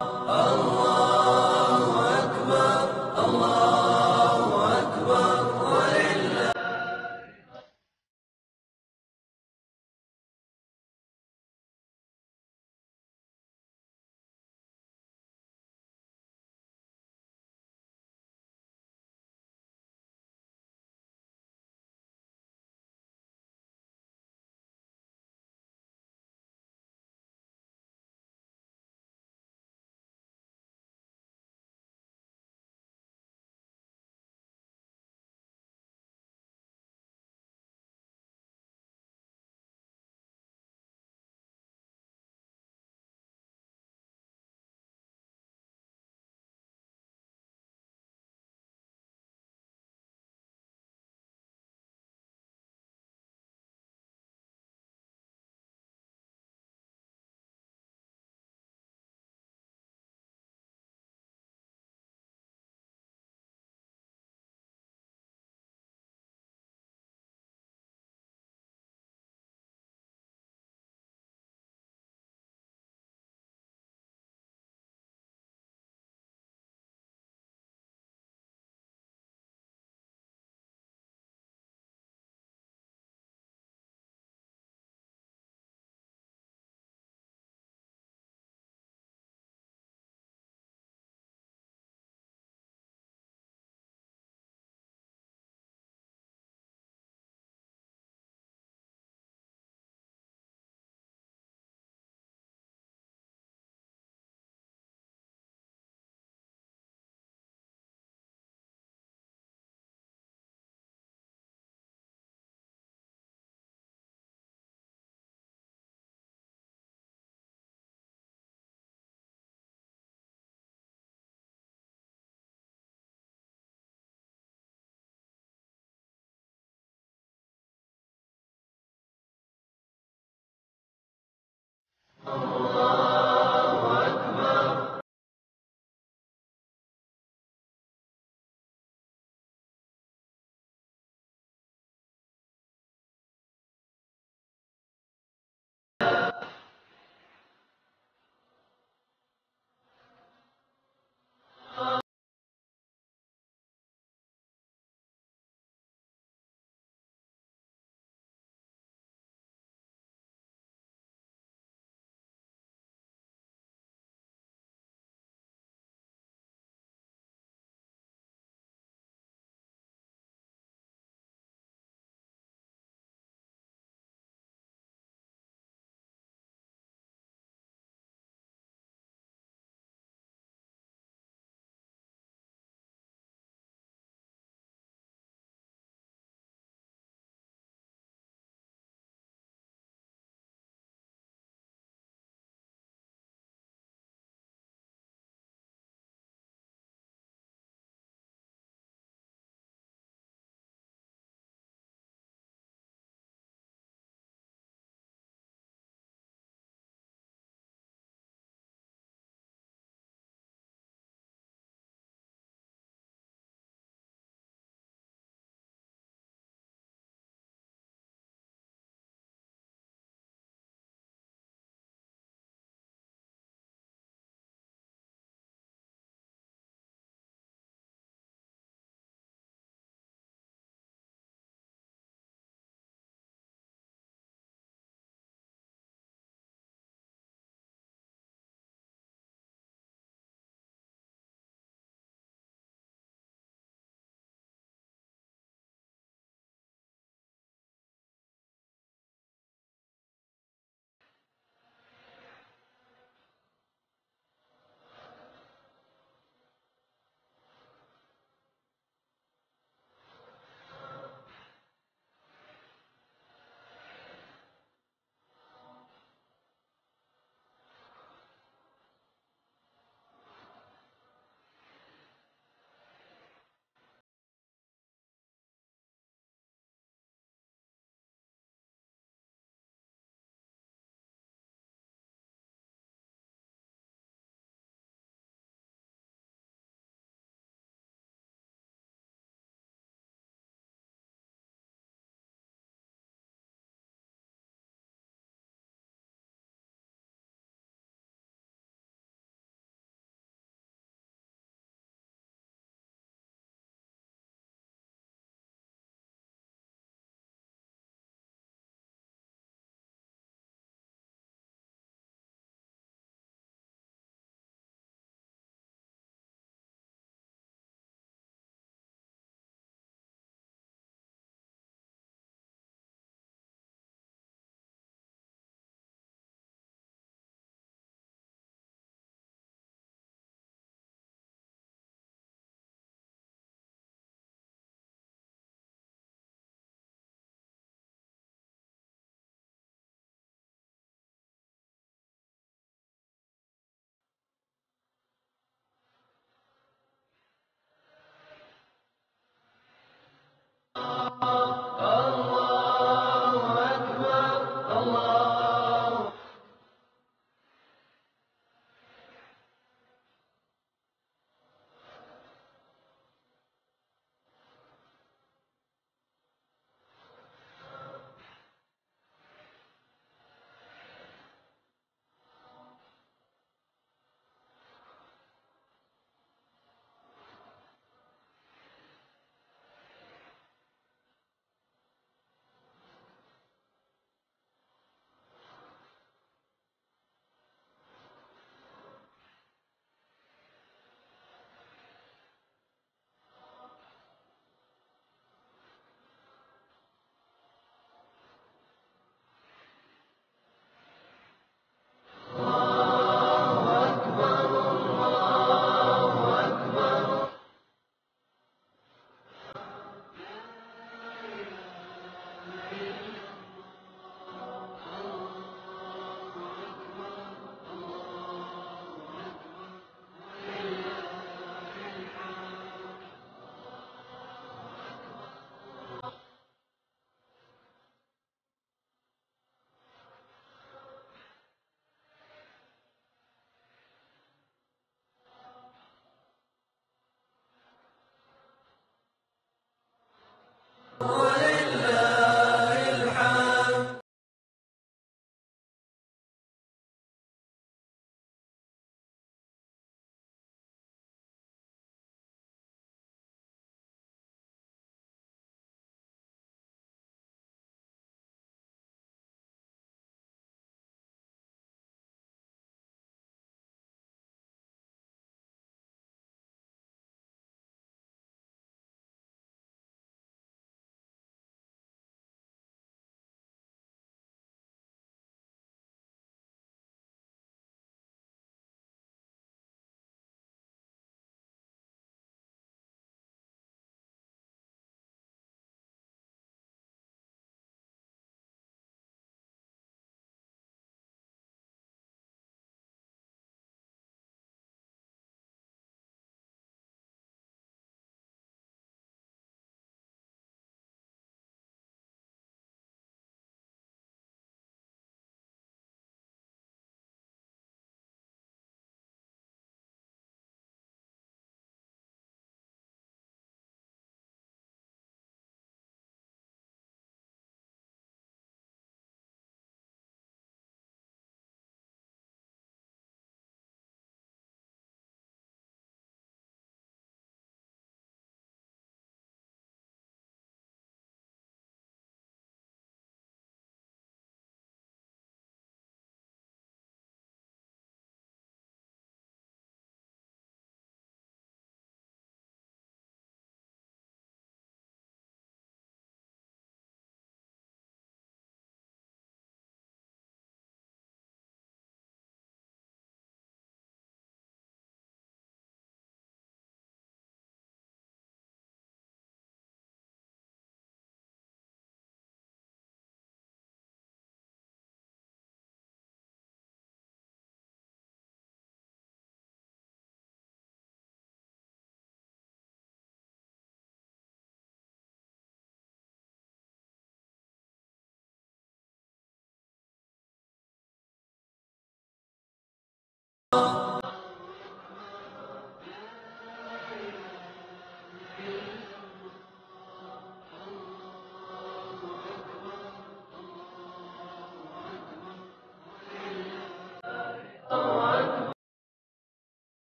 Oh.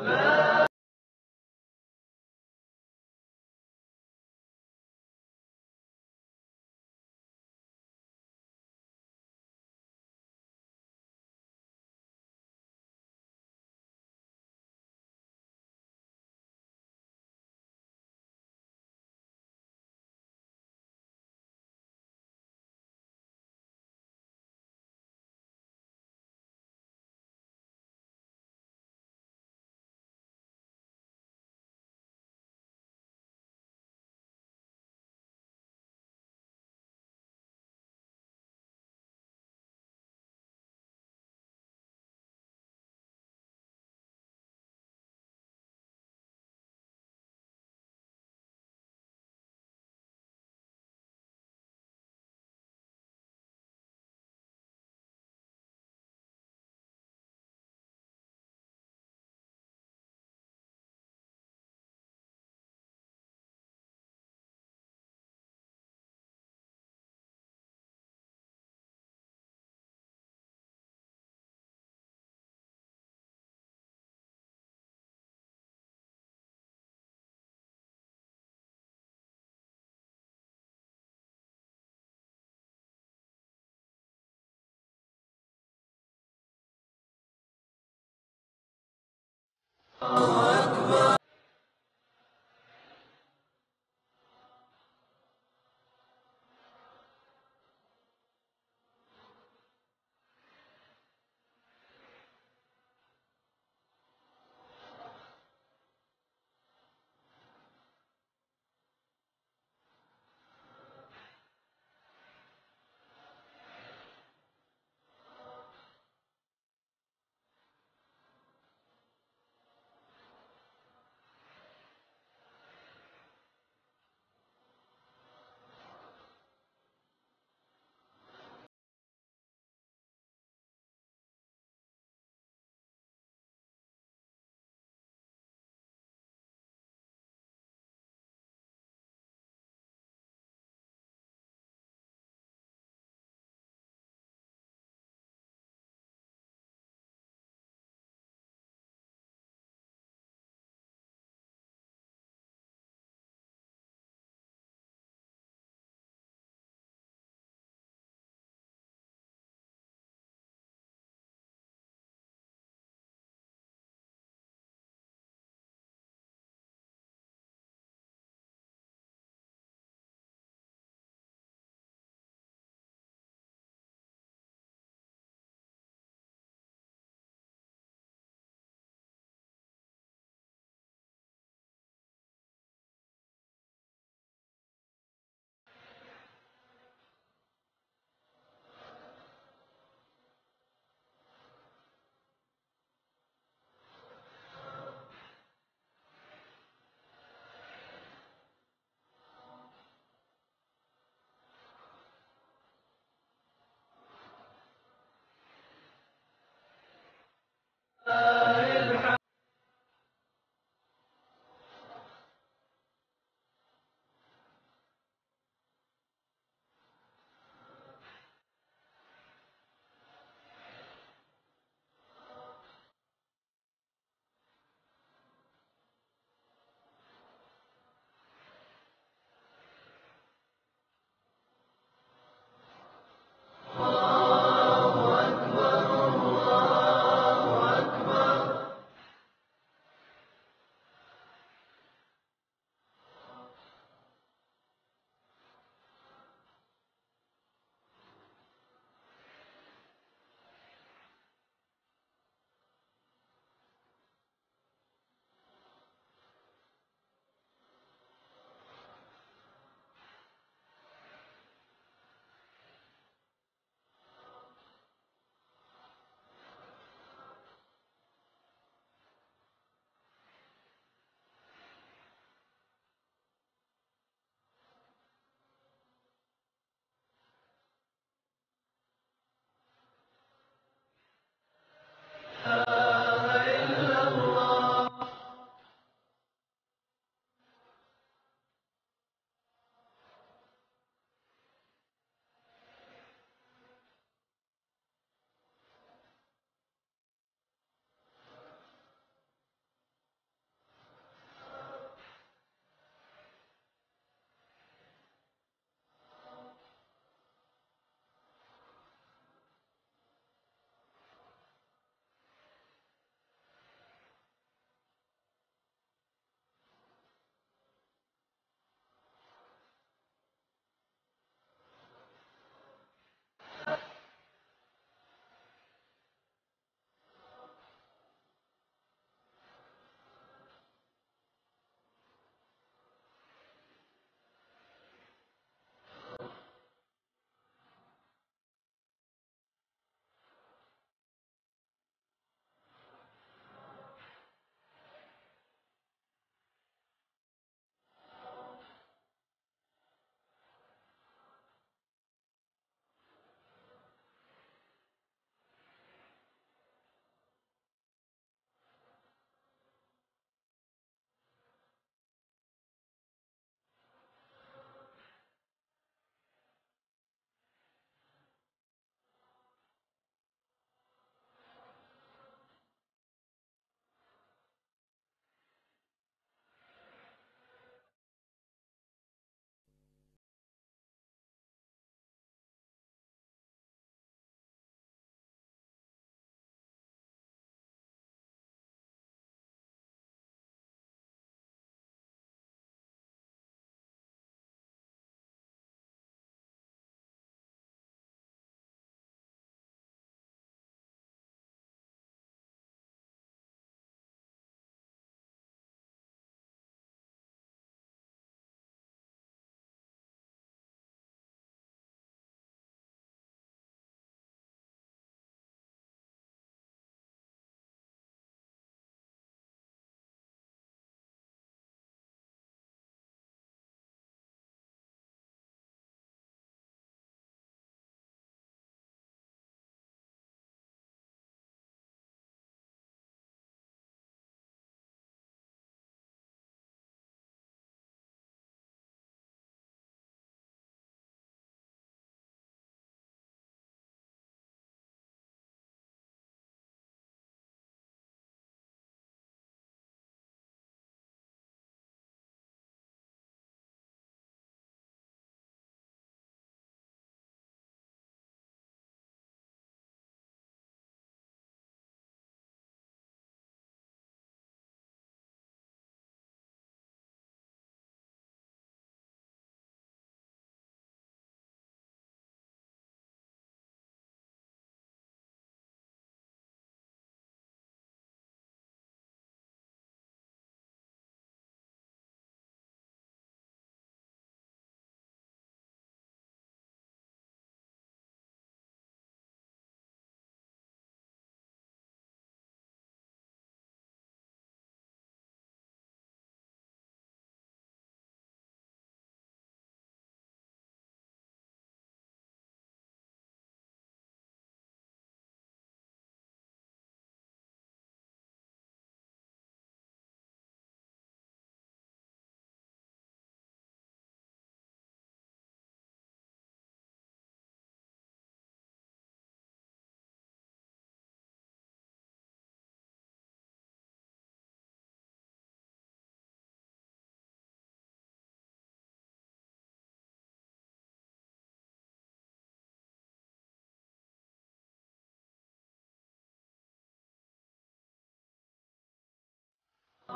No. Amen.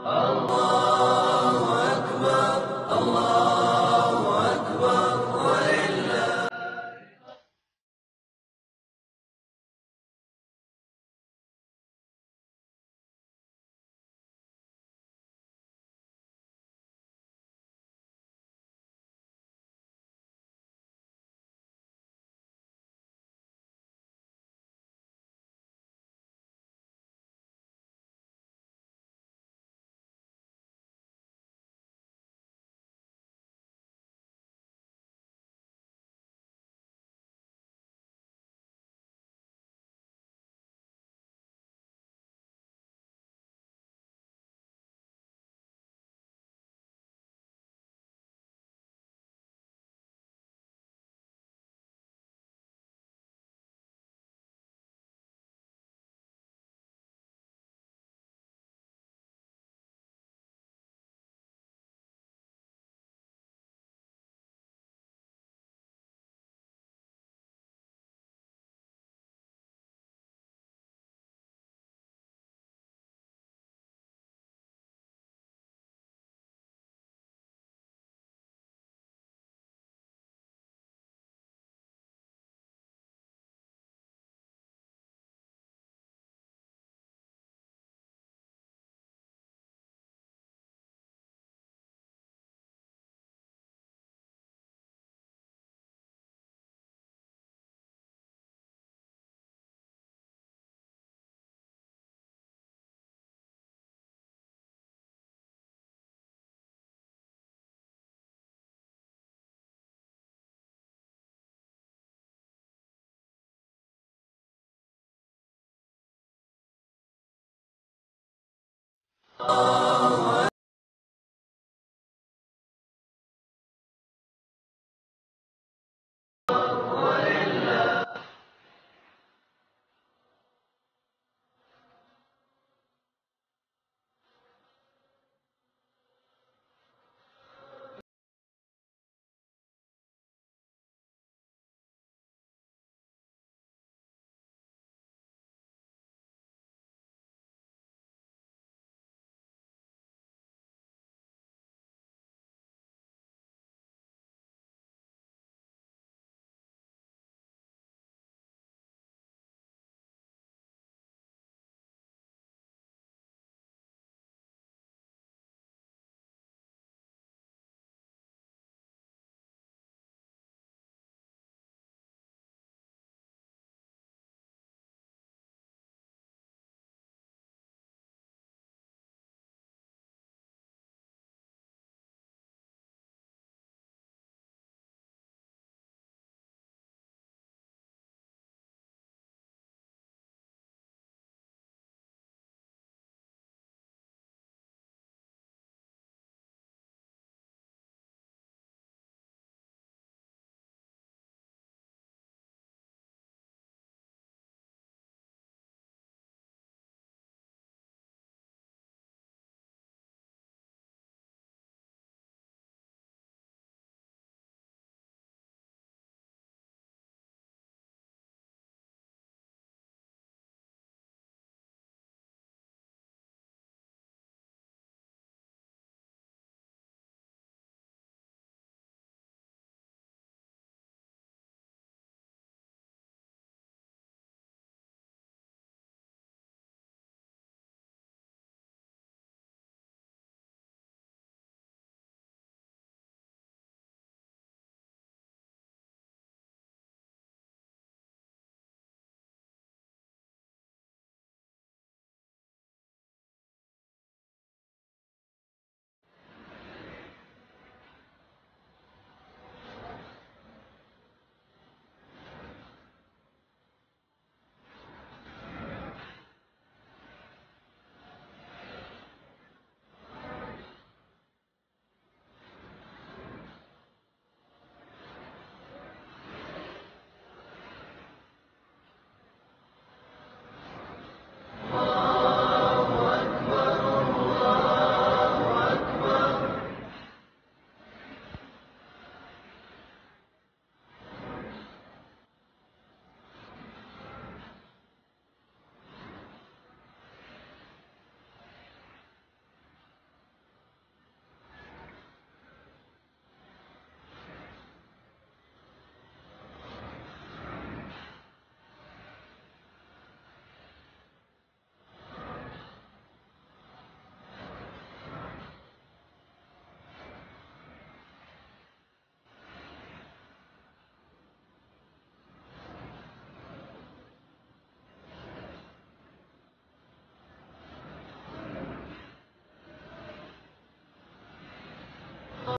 Allah. Oh.